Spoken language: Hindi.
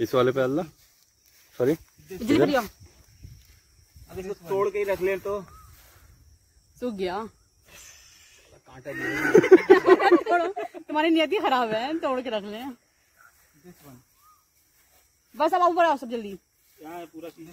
इस वाले पे अल्लाह सॉरी अब इसको तोड़ के ही रख ले तो। सूख गया। कांटा तोड़ो तुम्हारी नियति खराब है तोड़ के रख ले। बस अब ऊपर आओ सब जल्दी। यहाँ है पूरा चीज़।